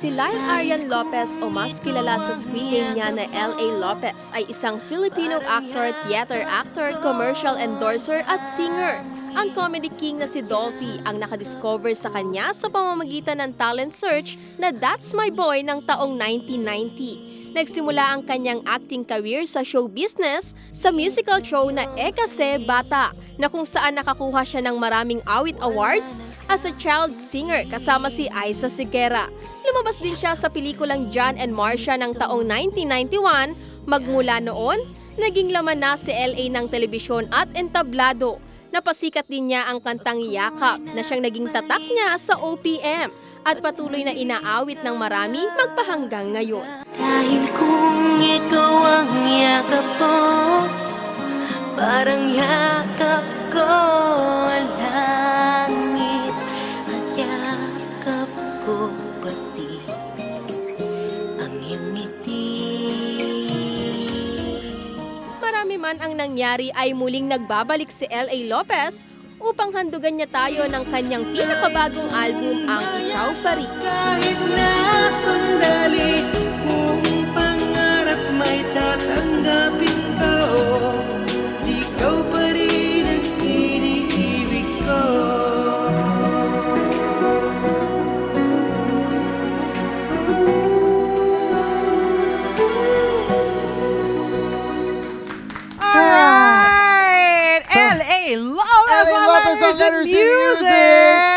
Si Lyle Arian Lopez o mas kilala sa screen name niya na L.A. Lopez ay isang Filipino actor, theater actor, commercial endorser at singer. Ang comedy king na si Dolphy ang nakadiscover sa kanya sa pamamagitan ng talent search na That's My Boy ng taong 1990. Nagsimula ang kanyang acting career sa show business sa musical show na Ekase Bata na kung saan nakakuha siya ng maraming awit awards as a child singer kasama si Aiza Sigera. Lumabas din siya sa pelikulang John and Marcia ng taong 1991. Magmula noon, naging laman na si LA ng telebisyon at entablado. Napasikat din niya ang kantang Yakap na siyang naging tatak niya sa OPM at patuloy na inaawit ng marami magpahanggang ngayon. Dahil kung ikaw ang yakap ko Parang yakap ko ang langit At yakap ko pati ang ngiti Marami man ang nangyari ay muling nagbabalik si L.A. Lopez upang handugan niya tayo ng kanyang pinakabagong album ang Ikaw Pa Rin. Kahit na sandali Kung pangarap may tatanggapin LA on Lopez on Letters and Letters and Music! Music!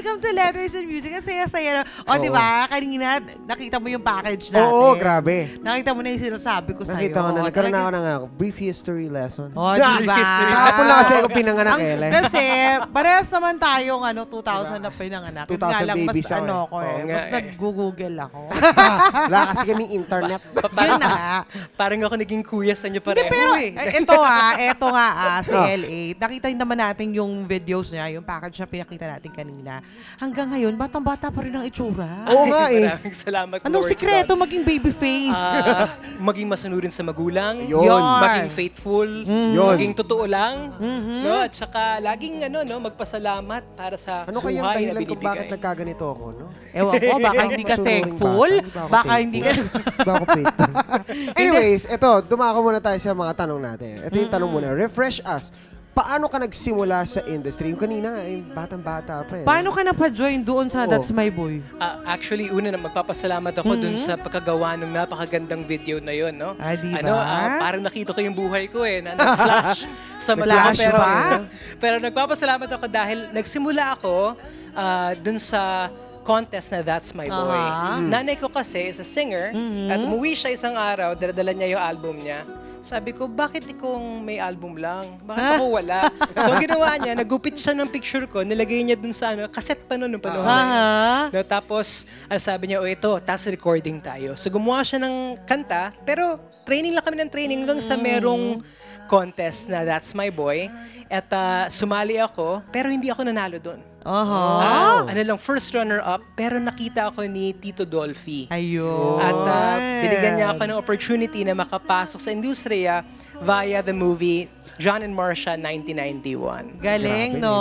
Welcome to Letters and Music. Ang saya-saya na. O, di ba? Kanina, nakita mo yung package natin. Oo, grabe. Nakita mo na yung sinasabi ko sa'yo. Nakita ko na, nagkaroon na ako ng uh, brief history lesson. Oh, di ba? Kahapon lang kasi ako pinanganak Ang, eh. Les. kasi, parehas naman tayong ano, 2000 na pinanganak. Yun 2000 nga lang, mas babies ako ano eh. ko eh. Mas eh. nag-google ako. Wala kasi kaming internet. Yun na. Parang ako naging kuya sa inyo Hindi, pareho pero eh. eh, ito ah, ito nga ah, si Oh. L8. Nakita naman natin yung videos niya, yung package na pinakita natin kanina. Hanggang ngayon, batang-bata pa rin ang itsura. Oo nga eh. Maraming salamat, Anong Lord sikreto God. maging baby face? Ah, maging masunurin sa magulang. Yun. Maging faithful. Yun. Maging totoo lang. Mhm. No? At saka laging ano, no, magpasalamat para sa Ano kayang buhay na dahilan kung bakit binibigay. nagkaganito ako, no? Ewan ko, baka hindi ka thankful. bata. Baka hindi ka... Baka ako faithful. Anyways, ito, dumako muna tayo sa mga tanong natin. Ito yung tanong muna. Refresh us. Paano ka nagsimula sa industry? Yung kanina, eh, batang-bata pa eh. Paano ka napa-join doon sa Oo. That's My Boy? Ah, actually, una na magpapasalamat ako dun sa pagkagawa ng napakagandang video na yun, no? Ah, di ba? Ano, ah, parang nakita ko yung buhay ko eh, na nag-flash sa mata ko. Flash Pero, ba? pero nagpapasalamat ako dahil nagsimula ako ah, dun sa contest na That's My Boy. Aha. Nanay ko kasi is a singer at umuwi siya isang araw, daladala niya yung album niya. Sabi ko, bakit ikong may album lang? Bakit ako wala? so, ginawa niya, nagupit siya ng picture ko, nilagay niya dun sa ano, cassette pa noon, nung panahon. Aha. No, tapos, ang sabi niya, o ito, task recording tayo. So, gumawa siya ng kanta, pero training lang kami ng training hanggang sa merong contest na That's My Boy. At ah, sumali ako, pero hindi ako nanalo doon. Aha. Ah, ano lang, first runner-up, pero nakita ako ni Tito Dolphy. Ayun. At ah, binigyan niya ako ng opportunity na makapasok sa industriya via the movie John and Marcia 1991. Galing, Grabe, no?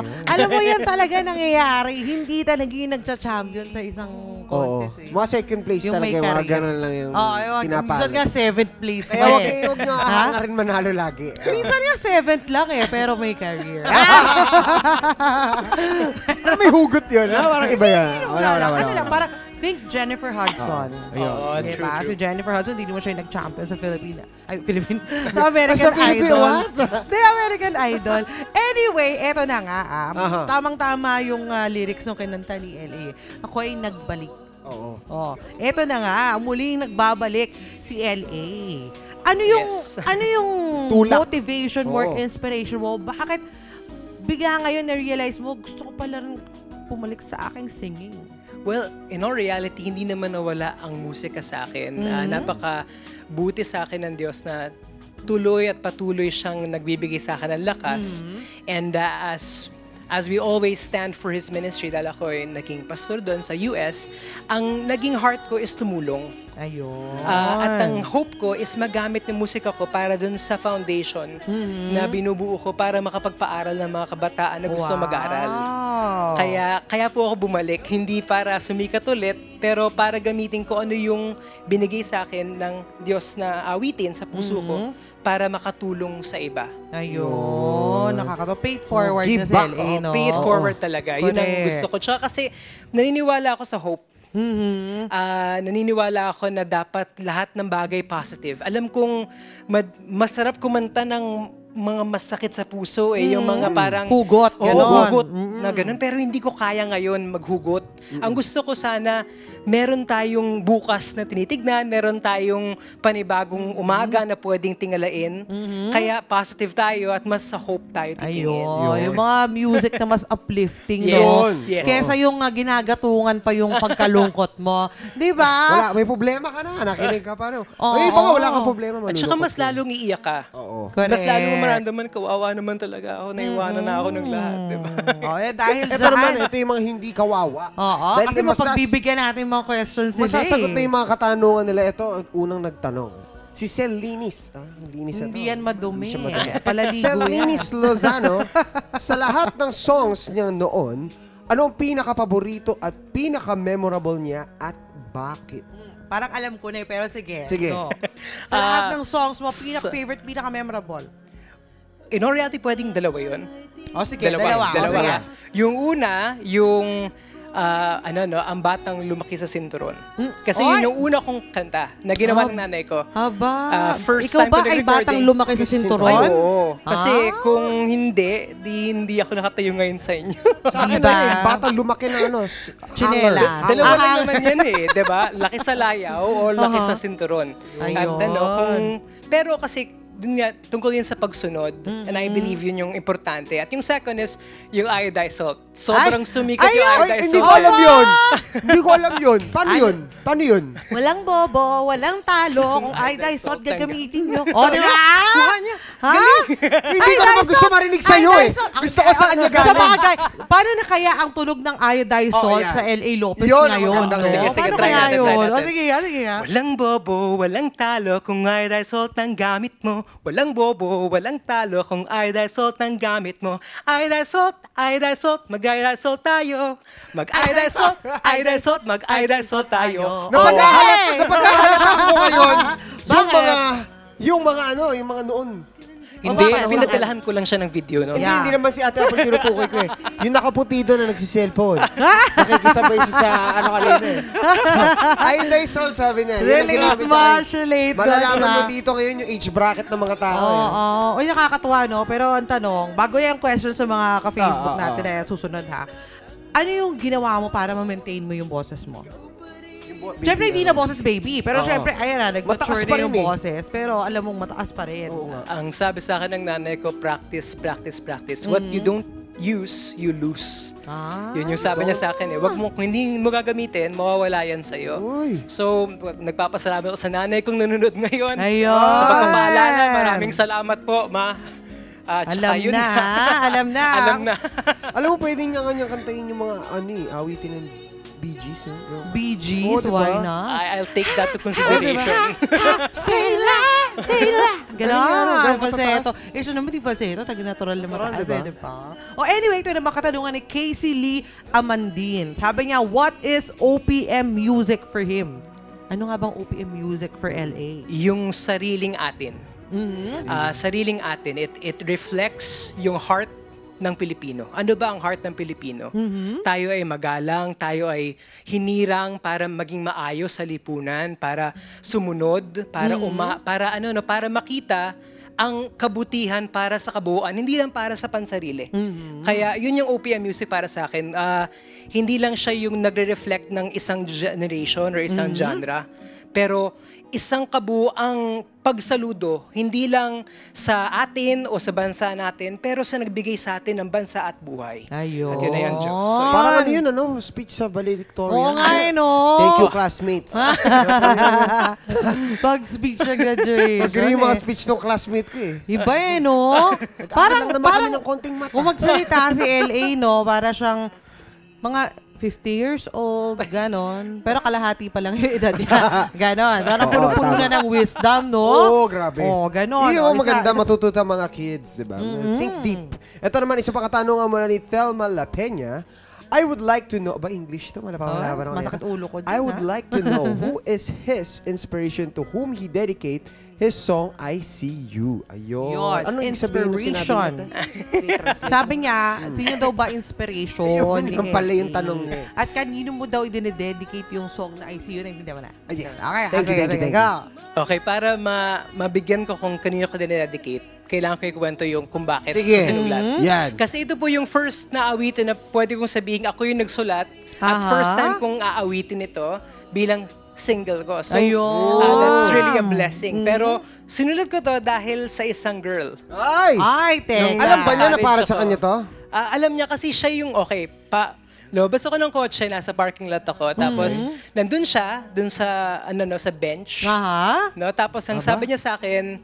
naintindihan Alam mo yan talaga nangyayari. Hindi talaga yung nagcha-champion sa isang Oo. contest eh. Mga second place Yung talaga, yung mga ganun lang yung Oo, oh, pinapalo. minsan nga seventh place Eh, pa huwag eh. huwag nyo Ha? ahanga rin manalo lagi. Minsan nga seventh lang eh, pero may career. Pero may hugot yun, ha? Parang iba yan. Wala, wala, wala. Ano lang, parang think Jennifer Hudson. Ayun. Oo, true, ba? true. Si Jennifer Hudson, hindi naman siya yung nag-champion sa Philippine, ay, Philippine, sa American Sa Philippine, Idol. what? The American Idol. Anyway, eto na nga, ah. Aha. Tamang-tama yung ah, lyrics ng kinanta ni L.A. Ako ay nagbalik. Oo. Oh, eto na nga, muling nagbabalik si L.A. Ano yung Yes. ano yung Tulak. motivation mo inspiration mo? Bakit bigla ngayon na-realize mo, gusto ko pala rin pumalik sa aking singing? Well, in all reality, hindi naman nawala ang musika sa akin. Ah, napaka buti sa akin ng Diyos na tuloy at patuloy siyang nagbibigay sa akin ng lakas. And ah, as as we always stand for His ministry, dahil ako ay naging pastor doon sa US, ang naging heart ko is tumulong. Ayun. Ah, at ang hope ko is magamit yung musika ko para dun sa foundation Mhm. na binubuo ko para makapagpaaral ng mga kabataan na gusto mag-aral. Wow. Kaya kaya po ako bumalik, hindi para sumikat ulit, pero para gamitin ko ano yung binigay sa akin ng Diyos na awitin sa puso ko para makatulong sa iba. Ayun. Nakakatawa. Paid forward Give na back. LA, Oh, no? Pay it forward talaga. Yun ang Correct. gusto ko. Tsaka kasi naniniwala ako sa hope. Mhm. Ah, naniniwala ako na dapat lahat ng bagay positive. Alam kong mad- masarap kumanta ng mga masakit sa puso eh, yung mga parang Hugot, Oo, ganon. hugot na ganun. Pero hindi ko kaya ngayon maghugot. Ang gusto ko sana, meron tayong bukas na tinitignan, meron tayong panibagong umaga na pwedeng tingalain. Kaya positive tayo at mas sa hope tayo titingin. Ayun. Yung mga music na mas uplifting, Yes, no? yes. Kesa yung uh, ginagatungan pa yung pagkalungkot mo. Di ba? Wala, may problema ka na. Nakinig ka pa. No? Oo. Ay, baka wala kang problema. At saka malulungkot mas ka. lalong iiyak ka. Oo. Correct. Mas lalo mo maramdaman, kawawa naman talaga ako, naiwanan na ako ng lahat, di ba? Oh, eh, dahil Ito dyan. naman, ito yung mga hindi kawawa. Oo, Dahil kasi masas- mapagbibigyan natin yung mga questions nila Masasagot eh. na yung mga katanungan nila. Ito, unang nagtanong. Si Sel Linis. Ah, Linis na Hindi to. yan madumi. Hindi siya madumi. Palaligo Sel yan. Linis Lozano, sa lahat ng songs niya noon, anong pinaka-paborito at pinaka-memorable niya at bakit? Parang alam ko na eh, pero sige. Sige. Go. Sa lahat Ah, ng songs mo, pinaka-favorite, pinaka-memorable. In all reality, pwedeng dalawa yun. O sige, dalawa. O, dalawa. sige. Yung una, yung ah, ano no, ang batang lumaki sa sinturon. Kasi Oy! yun yung una kong kanta na ginawa ng nanay ko. Aba, Ah, first ikaw time ba ko ay batang lumaki sa sinturon? Ay, oo. Kasi Ah. kung hindi, di hindi ako nakatayo ngayon sa inyo. Sa akin Diba? na eh, batang lumaki na ano, Chinela. hanger. Dalawa Ah. lang naman yan eh, 'di ba? Laki sa layaw o laki Aha. sa sinturon. At Ayun. ano, kung pero kasi dun nga, tungkol yun sa pagsunod, and I believe yun yung importante. At yung second is yung iodized salt. Sobrang sumikat yung! Ay, iodized hindi salt. ko alam yun. hindi ko alam yun. Paano yun? Paano yun? Walang bobo, walang talo. Kung dahil salt, gagamitin nyo. O, di ba? Kuha niya. Ha? Hindi ko naman gusto marinig sa'yo eh. Gusto ko sa kanya galing. paano na kaya ang tunog ng iodized Oh, salt sa L.A. Lopez ngayon? sige, sige, try natin, try yun? O, natin. sige, ha, sige. ha. Walang bobo, walang talo kung iodized salt ang gamit mo. Walang bobo, walang talo kung iodized salt ang gamit mo. Iodized salt, iodized salt, mag-iodized salt tayo. Mag-iodized salt, iodized salt, mag-iodized salt tayo. Napaghahalata, napaghahalata ko ngayon yung mga, yung mga ano, yung mga noon. Hindi, bakit? pinadalahan ko lang siya ng video. No? Hindi, Yeah. hindi naman si ate Apple tinutukoy ko eh. Yung nakaputi doon na nagsiselfone. Nakikisabay siya sa ano kanina eh. Ay, hindi, salt sabi niya. Relate mo, relate Malalaman na. mo dito ngayon yung age bracket ng mga tao. Oo, eh. oo. Uy, nakakatuwa, no? Pero ang tanong, bago yung question sa mga ka-Facebook Ah, ah, natin na susunod, ha? Ano yung ginawa mo para ma-maintain mo yung boses mo? Siyempre, hindi na boses baby. Pero Oo. siyempre, ayan na, nag-mature Mataas pa na yung rin eh. boses. Pero alam mong mataas pa rin. Oo nga. Ang sabi sa akin ng nanay ko, practice, practice, practice. What you don't use, you lose. Ah. Yun yung sabi niya sa akin eh. Wag mo, kung hindi mo gagamitin, mawawala yan sa'yo. Uy. So, wag- nagpapasalamat ako sa nanay kong nanonood ngayon. Ayun. Sa pagpapaalala, maraming salamat po, ma. Ah, tsaka Alam yun na, alam na. Alam na. Alam mo, pwede nga kanya kantayin yung mga ano eh, awitin ng Bee Gees. Eh. Bee Oo, Gees, diba? why not? I- I'll take that to consideration. Stay la, stay la. Galing nga, no? Ganon, Ganon falsetto. Eh, siya naman di falsetto, na Natural, mataas, diba? eh, di ba? O anyway, ito naman katanungan ni Casey Lee Amandin. Sabi niya, what is OPM music for him? Ano nga bang OPM music for LA? yung sariling atin. Mhm. Ah, sariling atin, it, it reflects yung heart ng Pilipino. Ano ba ang heart ng Pilipino? Tayo ay magalang, tayo ay hinirang para maging maayos sa lipunan, para sumunod, para uma, para ano no, para makita ang kabutihan para sa kabuuan, hindi lang para sa pansarili. Kaya yun yung OPM music para sa akin. Ah, hindi lang siya yung nagre-reflect ng isang generation or isang genre, pero isang kabuang pagsaludo, hindi lang sa atin o sa bansa natin, pero sa nagbigay sa atin ng bansa at buhay. Ayun. At yun na yan, Diyos. So, Parang ano yun, ano? Speech sa valedictorian. Oo nga eh, no? Thank you, classmates. Pag speech sa graduation. Mag-agree yung mga eh. speech ng classmate ko eh. Iba eh, no? parang, parang, ng konting mata. kung magsalita si LA, no, para siyang mga 50 years old, ganon. Pero kalahati pa lang yung edad niya. Ganon. Parang Oo, puno-puno tama. na ng wisdom, no? Oo, grabe. Oo, ganon. Iyo, O, isa- maganda matututo ang mga kids, di ba? Think deep. Ito naman, isa pang katanungan mula ni Thelma La Peña. I would like to know, ba English to? Wala pa, wala Ah, pa. masakit ulo ko din, I would ha? like to know who is his inspiration to whom he dedicate his song I See You. Ayun. Yun, Ano sinabi inspiration. Sabi niya, sino daw ba inspiration? Ayun, ni yun pala yung tanong niya. At kanino mo daw i-dedicate yung song na ICU? Naintindihan mo na? Ah, yes. Okay, Thank you, okay, thank you, okay, thank go. Okay, para ma mabigyan ko kung kanino ko dinedicate, kailangan ko ikwento yung kung bakit Sige. ko sinulat. Yan. Kasi ito po yung first na awitin na pwede kong sabihin ako yung nagsulat at Aha. first time kong aawitin ito bilang single ko. So, Ayun. ah, that's really a blessing. Pero sinulat ko to dahil sa isang girl. Ay! Ay, teka. Alam ba niya na para sa kanya to? Ah, alam niya kasi siya yung, okay, pa, Lumabas ako ng kotse, nasa parking lot ako. Tapos, nandun siya, dun sa, ano no, sa bench. Aha. No? Tapos, ang sabi niya sa akin,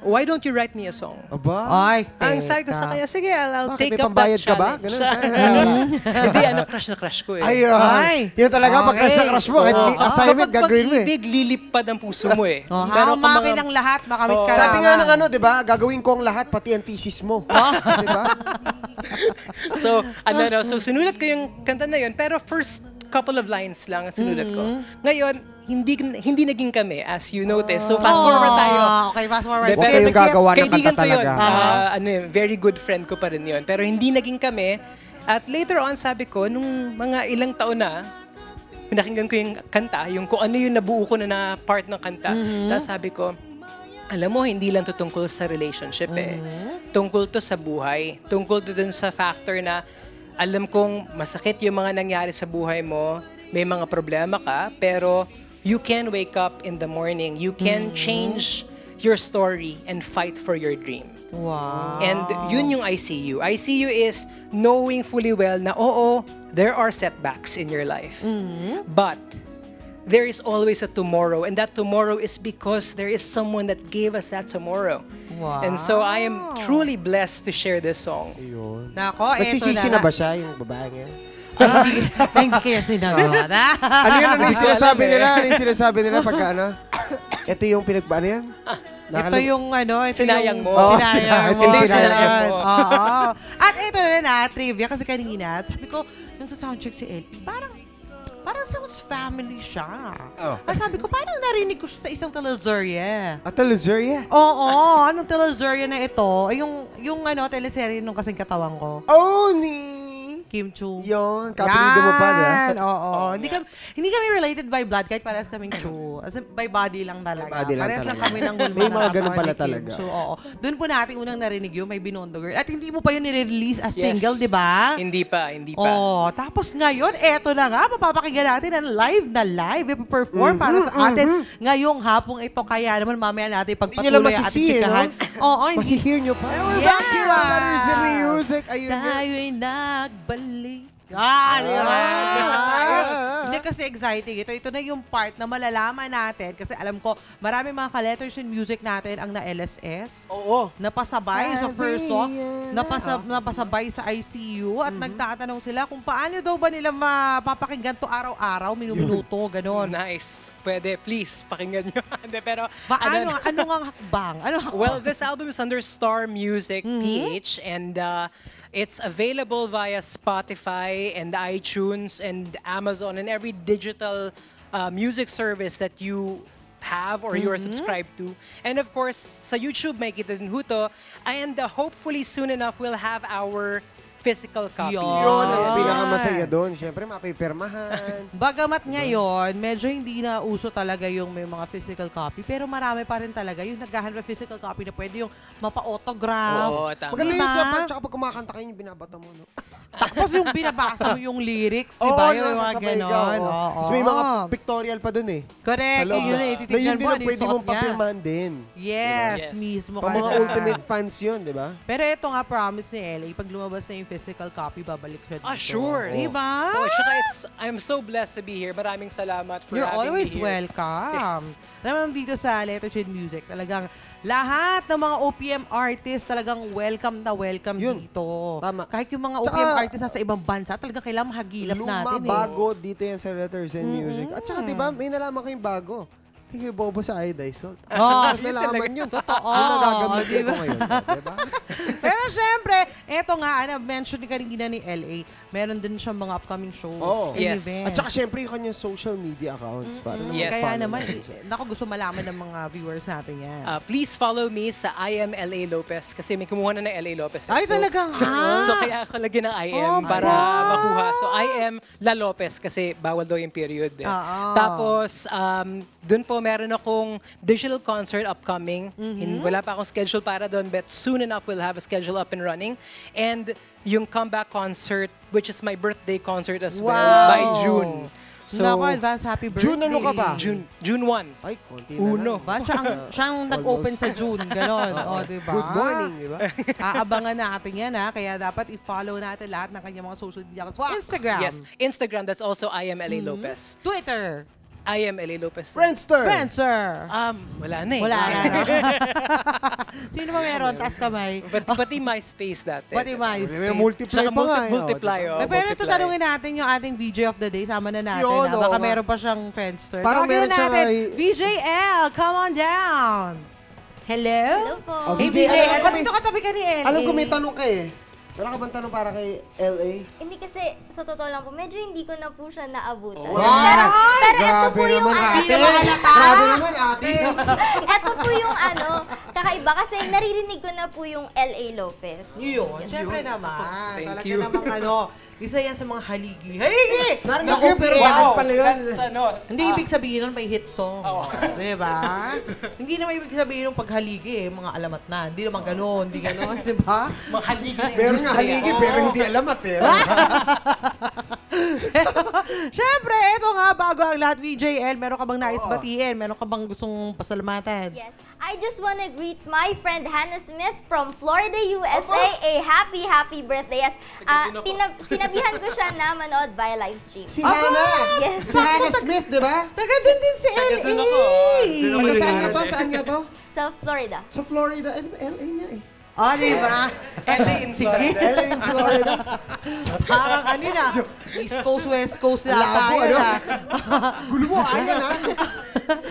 why don't you write me a song? Aba? Ay, Ang sabi ko sa kanya, sige, I'll, I'll Bakit? take May up pambayad that ka ba? challenge. Ganun. Hindi, ano, crush na crush ko eh. Ayun. Ay. Yun talaga, pag crush na Okay. crush mo, kahit Oo. may assignment, Kapag gagawin mo eh. pag-ibig, lilipad ang puso mo eh. Oh, Pero kung hamakin mga- ang lahat, makamit ka Sabi nga ng ano, di ba? Gagawin ko ang lahat, pati ang thesis mo. di ba? So, ano, no, so sinulat ko yung kanta na yun, pero first couple of lines lang ang sinulat ko. Mm-hmm. Ngayon, hindi hindi naging kami, as you notice. So, fast forward tayo. Ah, Okay, fast forward. Huwag kayong kay- gagawa ng kanta ko yun. talaga. Ah, ano yun, very good friend ko pa rin yun. Pero hindi naging kami. At later on, sabi ko, nung mga ilang taon na, pinakinggan ko yung kanta, yung kung ano yung nabuo ko na na part ng kanta. Mm-hmm. Tapos sabi ko, alam mo, hindi lang to tungkol sa relationship eh. Mm-hmm. Tungkol to sa buhay. Tungkol to dun sa factor na alam kong masakit yung mga nangyari sa buhay mo, may mga problema ka, pero you can wake up in the morning. You can change your story and fight for your dream. Wow. And yun yung ICU. ICU is knowing fully well na oo, there are setbacks in your life. But there is always a tomorrow and that tomorrow is because there is someone that gave us that tomorrow. Wow. And so I am truly blessed to share this song. Ayun. Nako, eto na. na ba siya, yung babae ngayon? Ah, hindi, hindi kaya sinagot. ah. Ano yun? Ano yung sinasabi nila? Ano yung sinasabi nila pagka ano? Ito yung pinagba... Ano yan? Ito yung ano, ito Sinayang yung, mo. Oo, sinayang sinayang- mo. hindi, sinayang mo. Oo. At ito na na, trivia, kasi kanina, sabi ko, nung sa soundcheck si Ellie, parang, parang sounds family siya. Oh. At sabi ko, parang narinig ko siya sa isang teleserye. At Luzeria? Oo, anong teleserye na ito? Ay, Yung, yung ano, teleserye nung kasing katawan ko. Oh, ni... Kim Chu. Yun, kapilido mo pa, di ba? Yan, Oo. hindi, kami, hindi kami related by blood kahit parehas kaming Chu. As in, by body lang talaga. By body lang parehas lang talaga. kami ng gulma May na mga ganun pala talaga. Chu. Oo. Doon po natin unang narinig yun, may Binondo Girl. At hindi mo pa yun nire-release as Yes. single, di ba? Hindi pa, hindi pa. Oh, tapos ngayon, eto na nga, mapapakinggan natin ang live na live, ipaperform para sa atin ngayong hapong ito. Kaya naman mamaya natin Mm-hmm, Hindi nyo lang pagpatuloy no? chikahan. Oo, hindi. Mahihear nyo pa. We're Yeah! back here on Letters in Music. Ayun. Tayo'y nagbalik. Ah, di ba? Ah. Hindi kasi exciting. Ito, ito na yung part na malalaman natin. Kasi alam ko, marami mga ka-letters in music natin ang na-LSS. Oo. Napasabay sa first song. Napasa, napasabay sa ICU. At nagtatanong sila kung paano daw ba nila mapapakinggan to araw-araw, minuminuto, ganon. Nice. Pwede, please, pakinggan nyo. Hindi, pero, Ba, ano- ano, ano nga hakbang? Ano hakbang? Well, this album is under Star Music PH, and uh, it's available via Spotify and iTunes and Amazon and every digital uh, music service that you have or you're subscribed to. And of course, sa YouTube, may kita din huto. And uh, hopefully soon enough, we'll have our physical copy. Yun. Yun ang Yes. pinakamasaya doon. Siyempre, mapipirmahan. Bagamat ngayon, medyo hindi na uso talaga yung may mga physical copy, pero marami pa rin talaga yung naghahanap ng physical copy na pwede yung mapa-autograph. Oo, tama. Maganda Diba? yung tsaka, tsaka pag kumakanta kayo, yung binabata mo, no? Tapos yung binabasa mo yung lyrics, di ba? yung mga sasabay ka, ganon. oo. Oo. Tapos may mga pictorial pa doon eh. Correct, Sa loob yun na- eh. na yun din mo, ang ano yung pwede suot mong niya. papirmahan din. Yes, Yes. mismo. Pang mga ultimate fans yun, di ba? Pero ito nga, promise ni LA, pag lumabas na yung physical copy, babalik siya dito. Ah, sure. Diba? Oh, tsaka it's, I'm so blessed to be here. Maraming salamat for You're having always me here. welcome. Yes. Alam mo, dito sa Letter Chin Music, talagang lahat ng mga OPM artists talagang welcome na welcome Yun. dito. Tama. Kahit yung mga Tsaka- OPM artists na sa ibang bansa, talagang kailangan mahagilap Luma, natin eh. bago, dito yan sa Letters and Music. At saka, di ba, may nalaman kayong bago. Hindi bobo sa iodized salt. Oh, At nalaman yun. Totoo. Yung nagagamit ba? ko ngayon. Di ba? Pero syempre, eto nga, ano, mention ni kanina ni LA, meron din siyang mga upcoming shows Oo. and Yes. events. At saka, syempre, yung kanyang social media accounts. Para Mm, Yes. Kaya follow naman, eh, siya. naku, gusto malaman ng mga viewers natin yan. Uh, please follow me sa I am LA Lopez kasi may kumuha na ng LA Lopez. eh. Ay, talaga So, nga? so kaya ako lagyan ng I am Oh, para my. makuha. So I am La Lopez kasi bawal daw yung period. Eh. Oo. Tapos, um, dun po meron akong digital concert upcoming. Mm-hmm. In, wala pa akong schedule para doon but soon enough we'll have a schedule up and running. And yung comeback concert, which is my birthday concert as well, Wow. by June. So, Naku, advance happy birthday. June ano ka ba? June, June 1. Ay, konti na Uno. lang. Ba? Siya ang, siya ang nag-open sa June. Ganon. o, diba? Good morning, di ba? Aabangan natin yan, ha? Kaya dapat i-follow natin lahat ng kanyang mga social media accounts. Instagram. Yes, Instagram, that's also I am Mm-hmm. LA Lopez. Twitter. I am LA Lopez. Friendster. Friendster. Um, wala na eh. Wala na. no? Sino ba meron? Taas kamay. Pati, pati MySpace dati. Pati May MySpace. multiply Tsaka pa nga. multi- eh, multiply, oh, di ba? oh. Eh, pero ito multiply. tanungin natin yung ating VJ of the day. Sama na natin. Yun, ha? oo Baka nga. meron pa siyang Friendster. Parang Tawagin meron na siya natin. nga- VJL, come on down. Hello? Hello po. Oh, Hey, VJ, VJL. ko Ba't may- dito katabi ka ni LA? Alam ko may tanong ka eh. Wala ka bang tanong para kay LA? Hindi kasi, sa totoo lang po, medyo hindi ko na po siya naabutan. Wow! Pero, pero ito po yung, naman ano, ate. Naman halata. Grabe naman ate. ito po yung ano, kakaiba kasi naririnig ko na po yung L.A. Lopez. Yun, syempre naman. Thank Talaga you. namang ano, isa yan sa mga haligi. Haligi! Narinig Na ko pero bakit pala yun? That's ano. Hindi ah, ibig sabihin nun may hit song. Oo. Diba? hindi naman ibig sabihin nung paghaligi eh, mga alamat na. Hindi naman ganun, hindi ganun, diba? Mga haligi na Meron nga haligi pero hindi alamat eh. Syempre, ito nga, bago ang lahat, VJL, meron ka bang nais batiin? Meron ka bang gustong pasalamatan? Yes. I just want to greet my friend Hannah Smith from Florida, USA. A happy, happy birthday. Yes. Ah, Taga ako. tinab- sinabihan ko siya na manood via live stream. Si Hannah. Yes. Si Hannah Smith, di ba? Taga dun din si Taga LA! ako. Dun ako Taga saan nga to? Saan nga to? Sa Florida. Sa Florida. Eh, LA niya eh. Oh, di ba? LA in. Florida. LA in Florida. Parang ano na, East Coast, West Coast na Labo, tayo ano? na. Gulo mo, ayan ha.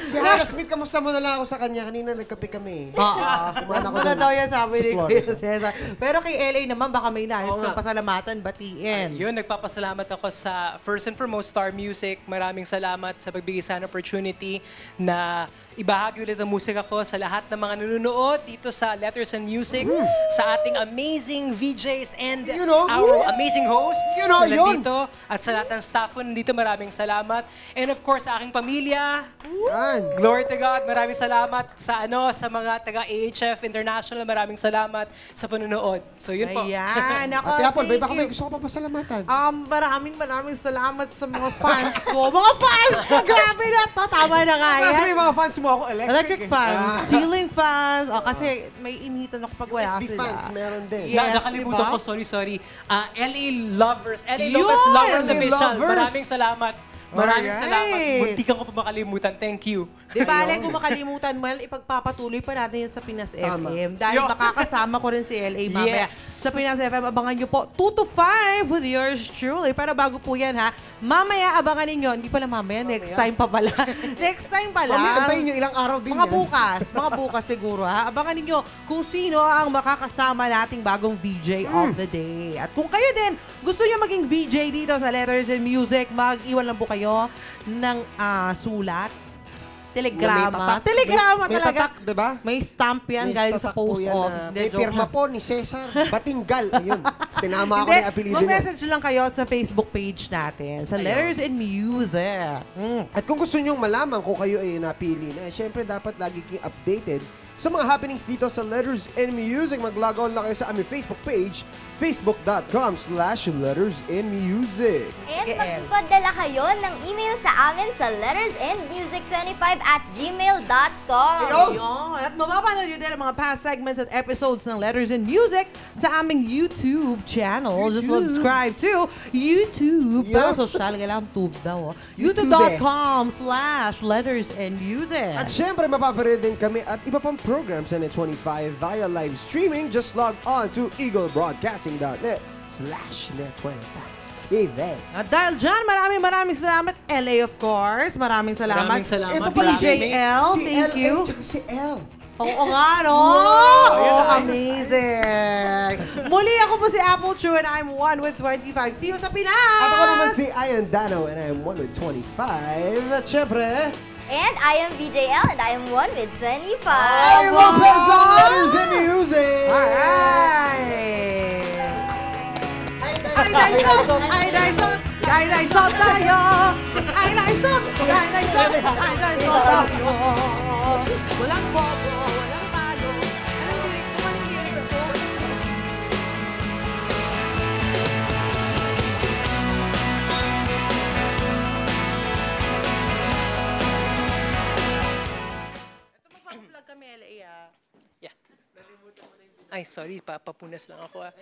Si Hannah Smith, kamusta mo na lang ako sa kanya? Kanina nagkape kami. Oo. Kumain ako Ano na daw yan sabi Sa ni. Kuya Cesar. Pero kay LA naman, baka may nais ng pasalamatan, batiin. Yun, nagpapasalamat ako sa first and foremost Star Music. Maraming salamat sa pagbigay sa opportunity na ibahagi ulit ang musika ko sa lahat ng mga nanonood dito sa Letters and Music, sa ating amazing VJs and You know, our amazing hosts You know, na yun. nandito at sa lahat ng staff ko nandito. Maraming salamat. And of course, sa aking pamilya, Yan. Glory to God. Maraming salamat sa ano sa mga taga AHF International. Maraming salamat sa panonood. So yun po. Ayan. Ako, Ate Apple, may baka may gusto ko pa pasalamatan. Um, maraming maraming salamat sa mga fans ko. Mga fans ko! Grabe na to! Tama na nga Kasi yan. may mga fans mo ako, electric. Electric eh. fans, Ah. ceiling fans. O, kasi may initan ako pag wala SB sila. fans, meron din. Yes, Na, nakalimutan diba? ko, sorry, sorry. Ah, LA Lovers, LA Yun! Lopez Lovers LA Official. Lovers. Maraming salamat. Maraming Alright. salamat. Muntikan ko pa makalimutan. Thank you. Di ba, kung makalimutan mo, ipagpapatuloy pa natin yan sa Pinas Tama. FM. Dahil Yo. makakasama ko rin si LA mamaya. Yes. Sa Pinas FM, abangan nyo po 2 to 5 with yours truly. Pero bago po yan ha, mamaya abangan ninyo. Hindi pala mamaya, next time pa pala. next time pa lang. Mamaya, antayin nyo, ilang araw din Mga yan. bukas, mga bukas siguro ha. Abangan ninyo kung sino ang makakasama nating bagong VJ of the day. At kung kayo din gusto nyo maging VJ dito sa Letters and Music, mag-iwan lang po kayo ng ah, sulat, telegrama. May tatak. telegrama may, talaga. May tatak, di ba? May stamp yan May galing sa post yan office. May pirma po ni Cesar Batingal. Ayun. Tinama ako ni apelido niya. mag-message lang kayo sa Facebook page natin, sa Letters and Music. Mm. At kung gusto nyong malaman kung kayo ay napili na, syempre dapat lagi kayong updated sa mga happenings dito sa Letters in Music. Mag-log on lang kayo sa aming Facebook page, facebook.com slash Letters in Music. And magpadala kayo ng email sa amin sa lettersandmusic25 at gmail.com. Ayun. At mapapanood nyo din ang mga past segments at episodes ng Letters in Music sa aming YouTube channel. Just YouTube. subscribe to YouTube. Yup. Pero social, kailangan tube daw. Oh. YouTube YouTube.com slash Letters Music. At syempre, mapapanood din kami at iba pang programs sa Net25 via live streaming. Just log on to eaglebroadcasting.net slash Net25 TV. At dahil dyan, maraming maraming salamat. LA, of course. Maraming salamat. Maraming salamat. Ito pala si thank LA you. si L. Oo nga, no? Ayun, amazing. Muli ako po si Apple Chew and I'm one with 25. See you sa Pinas! At ako naman si Ian Dano and I'm 1 with 25. At syempre, And I am VJL and I am one with 25. Ay Lopez on Letters and Music! Alright! Ay, naisot! Ay, naisot! Ay, naisot tayo! Ay, naisot! Ay, naisot! Ay, naisot tayo! Walang bobo, walang palo. Anong lyrics ko? Anong lyrics ko? Ito magpa-vlog kami, LA, ah. Yeah. Ay, sorry, papapunas lang ako ah.